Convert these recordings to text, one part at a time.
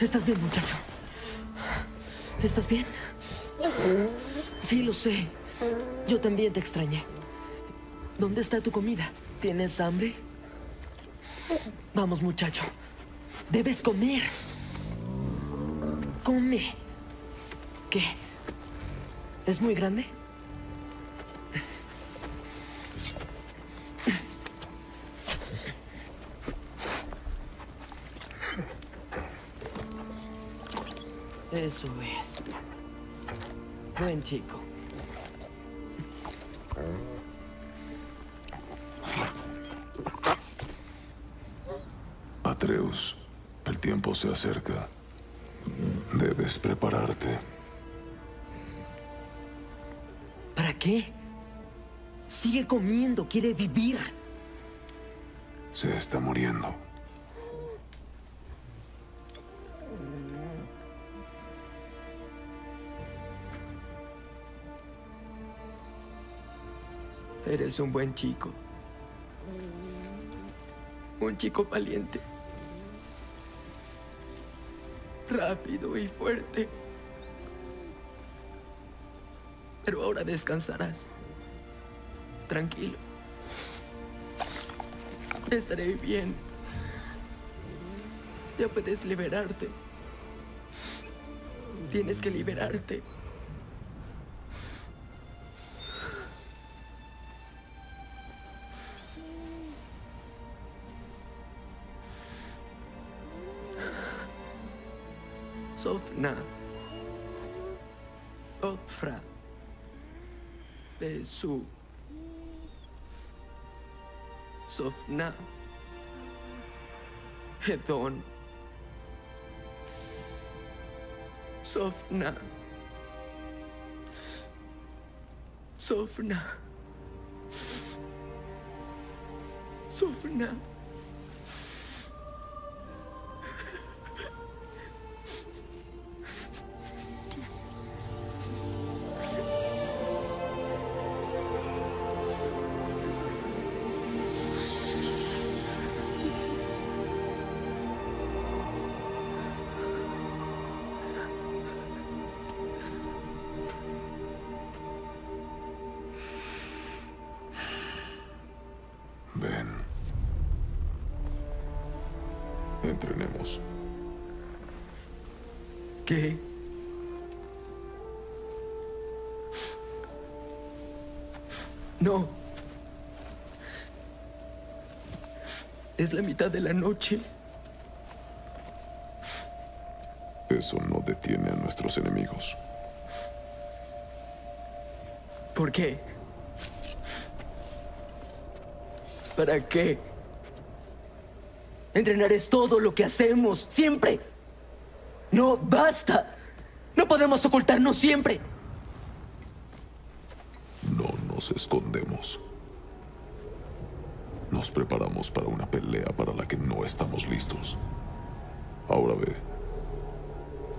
¿Estás bien, muchacho? ¿Estás bien? Sí, lo sé. Yo también te extrañé. ¿Dónde está tu comida? ¿Tienes hambre? Vamos, muchacho. Debes comer. Come. ¿Qué? ¿Es muy grande? Eso es. Buen chico. Atreus, el tiempo se acerca. Debes prepararte. ¿Para qué? Sigue comiendo, quiere vivir. Se está muriendo. Eres un buen chico. Un chico valiente. Rápido y fuerte. Pero ahora descansarás. Tranquilo. Estaré bien. Ya puedes liberarte. Tienes que liberarte. Sofna. Otfra. Besu. Sofna. Hedon. Sofna. Sofna. Sofna. Entrenemos. ¿Qué? No. Es la mitad de la noche. Eso no detiene a nuestros enemigos. ¿Por qué? ¿Para qué? Entrenar es todo lo que hacemos, siempre. No, basta. No podemos ocultarnos siempre. No nos escondemos. Nos preparamos para una pelea para la que no estamos listos. Ahora ve,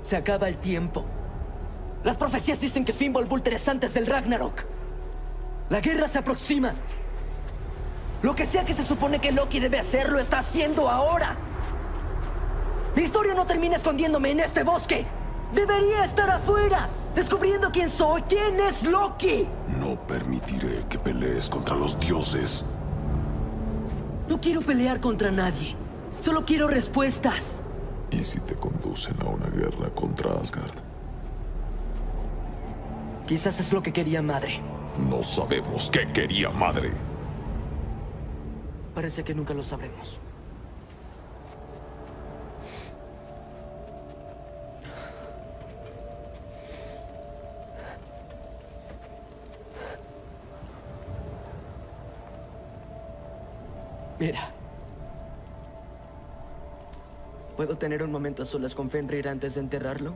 Se acaba el tiempo. Las profecías dicen que Fimbul es antes del Ragnarok. La guerra se aproxima. Lo que sea que se supone que Loki debe hacer, lo está haciendo ahora. Mi historia no termina escondiéndome en este bosque. Debería estar afuera, descubriendo quién soy, quién es Loki. no permitiré que pelees contra los dioses. No quiero pelear contra nadie. Solo quiero respuestas. ¿Y si te conducen a una guerra contra Asgard? Quizás es lo que quería madre. No sabemos qué quería madre. Parece que nunca lo sabremos. Mira. ¿Puedo tener un momento a solas con Fenrir antes de enterrarlo?